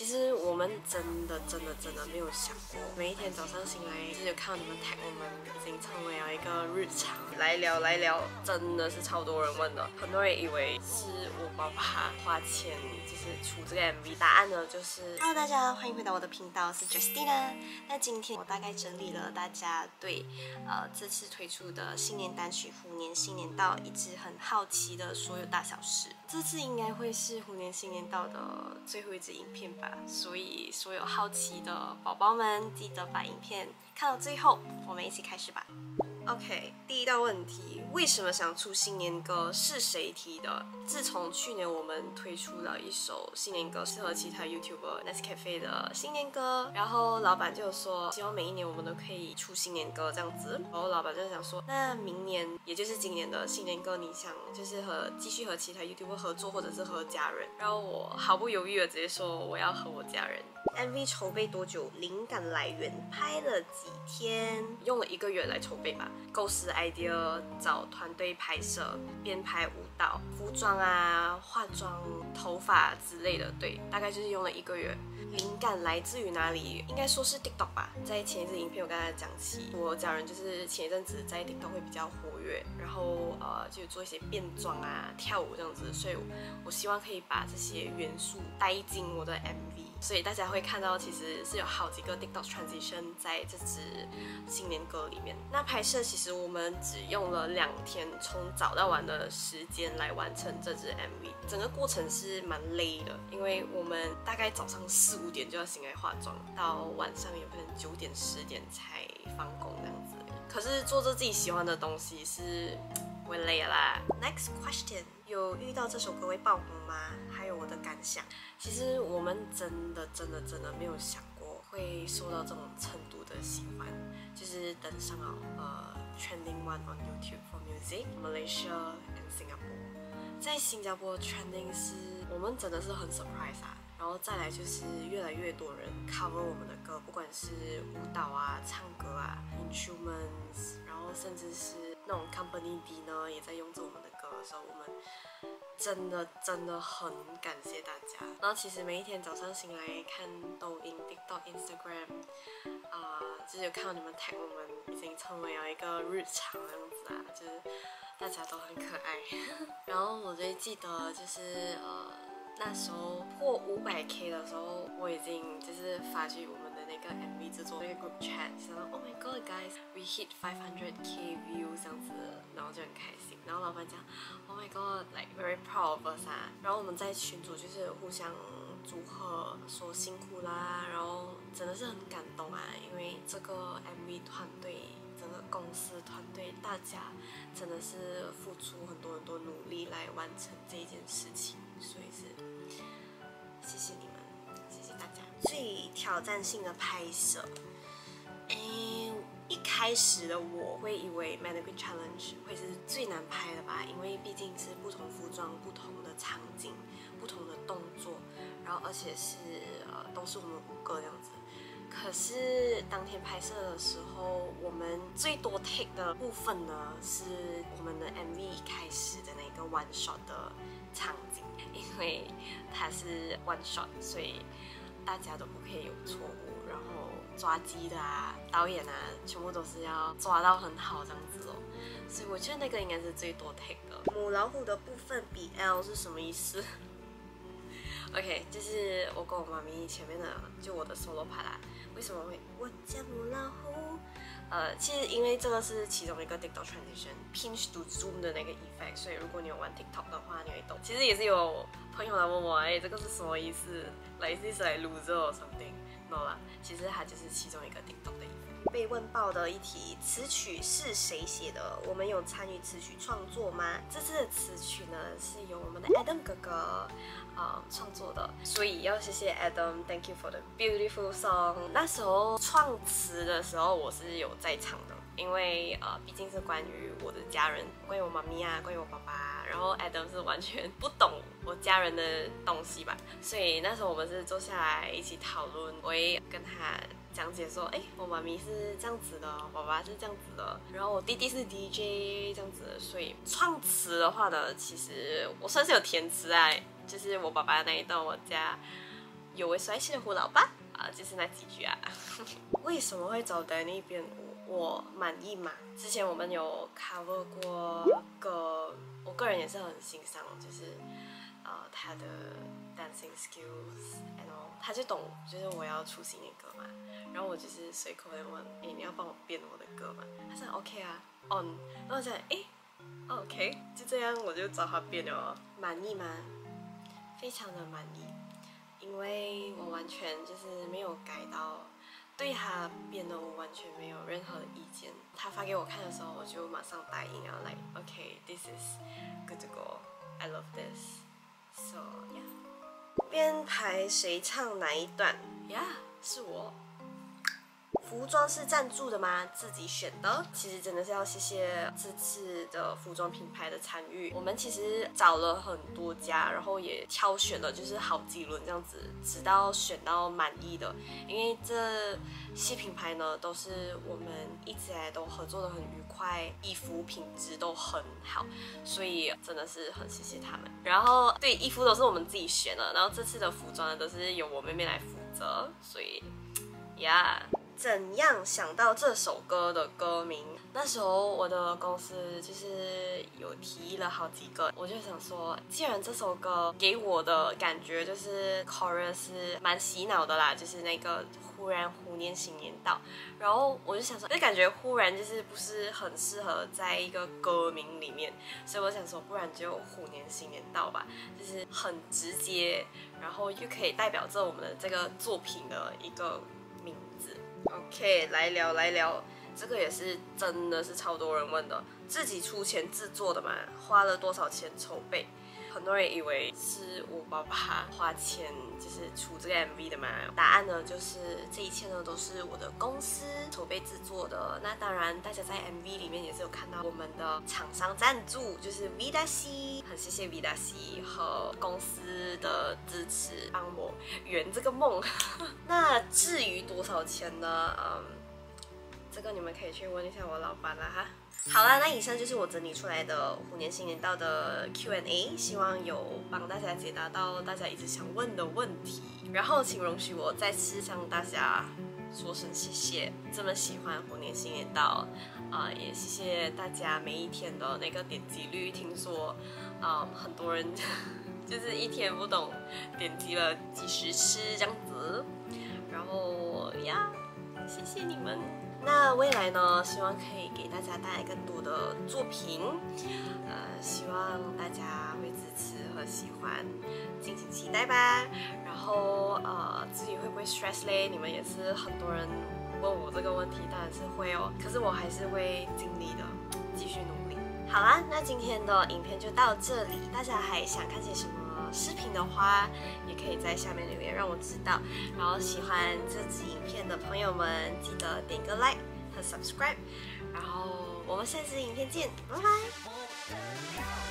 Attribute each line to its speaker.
Speaker 1: 其实我们真的真的真的没有想过，每一天早上醒来就是看到你们 tag 我们，已经成为了一个日常。来聊来聊，真的是超多人问的，很多人以为是我爸爸花钱就是出这个 MV，答案呢就是 Hello 大家欢迎回到我的频道，是 Justina。那今天我大概整理了大家对呃这次推出的新年单曲《虎年新年到》一直很好奇的所有大小事，这次应该会是虎年新年到的最后一支影片吧。所以，所有好奇的宝宝们，记得把影片看到最后。我们一起开始吧。OK，第一道问题，为什么想出新年歌？是谁提的？自从去年我们推出了一首新年歌，适合其他 YouTuber Nescafe 的新年歌，然后老板就说，希望每一年我们都可以出新年歌这样子。然后老板就想说，那明年，也就是今年的新年歌，你想就是和继续和其他 YouTuber 合作，或者是和家人？然后我毫不犹豫的直接说，我要和我家人。MV 筹备多久？灵感来源？拍了几天？用了一个月来筹备吧。构思 idea，找团队拍摄，编排舞蹈、服装啊、化妆、头发之类的，对，大概就是用了一个月。灵感来自于哪里？应该说是 TikTok 吧。在前一支影片我刚才讲起，我家人就是前一阵子在 TikTok 会比较活跃，然后呃就做一些变装啊、跳舞这样子，所以我希望可以把这些元素带进我的 MV。所以大家会看到，其实是有好几个 TikTok transition 在这支新年歌里面。那拍摄其实我们只用了两天，从早到晚的时间来完成这支 MV。整个过程是蛮累的，因为我们大概早上四五点就要醒来化妆，到晚上有可能九点十点才放工这样。可是做着自己喜欢的东西是会累啦。Next question，有遇到这首歌会爆红吗？还有我的感想。其实我们真的真的真的没有想过会受到这种程度的喜欢，就是登上了呃 trending one on YouTube for music Malaysia and Singapore。在新加坡 trending 是我们真的是很 surprise 啊，然后再来就是越来越多人 cover 我们的歌，不管是舞蹈啊、唱歌啊、instruments，然后甚至是那种 company D 呢也在用着我们的歌的时候，我们。真的真的很感谢大家。然后其实每一天早上醒来看抖音、TikTok、Instagram，啊，就是有看到你们 tag 我们，已经成为了一个日常这样子啊，就是大家都很可爱。然后我最记得就是呃那时候破五百 K 的时候，我已经就是发去我们的那个 MV 制作那个 group chat，说 Oh my God guys，we hit 500K view 这样子，然后就很开心。然后老板讲。Oh my god, like very proud of us 啊！然后我们在群组就是互相祝贺，说辛苦啦，然后真的是很感动啊！因为这个 MV 团队，整个公司团队，大家真的是付出很多很多努力来完成这件事情，所以是谢谢你们，谢谢大家。最挑战性的拍摄，诶。一开始的我会以为 Mannequin Challenge 会是最难拍的吧，因为毕竟是不同服装、不同的场景、不同的动作，然后而且是呃都是我们五个这样子。可是当天拍摄的时候，我们最多 take 的部分呢，是我们的 MV 开始的那个 one shot 的场景，因为它是 one shot，所以大家都不可以有错误，然后。抓机的啊，导演啊，全部都是要抓到很好这样子哦，所以我觉得那个应该是最多 take 的。母老虎的部分比 L 是什么意思？OK，就是我跟我妈咪前面的，就我的 solo part 啦。为什么会我家母老虎？呃，其实因为这个是其中一个 TikTok transition pinch to zoom 的那个 effect，所以如果你有玩 TikTok 的话，你会懂。其实也是有朋友来问我，哎，这个是什么意思？来是是来 lose or something？no 啦，其实它就是其中一个 TikTok 的。被问爆的一题，词曲是谁写的？我们有参与词曲创作吗？这次的词曲呢，是由我们的 Adam 哥哥啊创作的，所以要谢谢 Adam，Thank you for the beautiful song。那时候创词的时候，我是有在场的，因为呃，毕竟是关于我的家人，关于我妈咪啊，关于我爸爸，然后 Adam 是完全不懂我家人的东西吧，所以那时候我们是坐下来一起讨论，我也跟他。讲解说，哎，我妈咪是这样子的，爸爸是这样子的，然后我弟弟是 DJ 这样子的，所以创词的话呢，其实我算是有填词啊，就是我爸爸那一段，我家有位帅气的胡老爸 啊，就是那几句啊。为什么会找 Danny 编舞？我满意吗？之前我们有 cover 过个，我个人也是很欣赏，就是呃他的 dancing skills，and all，他就懂，就是我要出新的歌嘛，然后我就是随口的问，哎你要帮我编我的歌吗？他说 OK 啊，on，然后我讲哎，OK，就这样我就找他编了，满意吗？非常的满意，因为我完全就是没有改到。对他编的我完全没有任何的意见。他发给我看的时候，我就马上答应了，like OK，this is good to go，I love this 编排谁唱哪一段呀是我。服装是赞助的吗？自己选的。其实真的是要谢谢这次的服装品牌的参与。我们其实找了很多家，然后也挑选了就是好几轮这样子，直到选到满意的。因为这些品牌呢，都是我们一直来都合作的很愉快，衣服品质都很好，所以真的是很谢谢他们。然后对衣服都是我们自己选的，然后这次的服装呢都是由我妹妹来负责，所以呀。怎样想到这首歌的歌名？那时候我的公司就是有提议了好几个，我就想说，既然这首歌给我的感觉就是 chorus 蛮洗脑的啦，就是那个忽然虎年新年到，然后我就想说，就感觉忽然就是不是很适合在一个歌名里面，所以我想说，不然就虎年新年到吧，就是很直接，然后又可以代表着我们的这个作品的一个。OK，来聊来聊，这个也是真的是超多人问的，自己出钱制作的嘛？花了多少钱筹备？很多人以为是我爸爸花钱就是出这个 MV 的嘛？答案呢就是这一切呢都是我的公司筹备制作的。那当然，大家在 MV 里面也是有看到我们的厂商赞助，就是 Vida C，很谢谢 Vida C 和公司的支持，帮我圆这个梦。那至于多少钱呢？嗯，这个你们可以去问一下我老板了哈。好啦，那以上就是我整理出来的虎年新年到的 Q&A，希望有帮大家解答到大家一直想问的问题。然后，请容许我再次向大家说声谢谢，这么喜欢虎年新年到，啊，也谢谢大家每一天的那个点击率。听说，啊，很多人 就是一天不懂点击了几十次这样子。然后呀，谢谢你们。那未来呢？希望可以给大家带来更多的作品，呃，希望大家会支持和喜欢，敬请期待吧。然后呃，自己会不会 stress 嘞？你们也是很多人问我这个问题，当然是会哦。可是我还是会尽力的，继续努力。好啦，那今天的影片就到这里，大家还想看些什么？视频的话，也可以在下面留言让我知道。然后喜欢这支影片的朋友们，记得点个 like 和 subscribe。然后我们下次影片见，拜拜。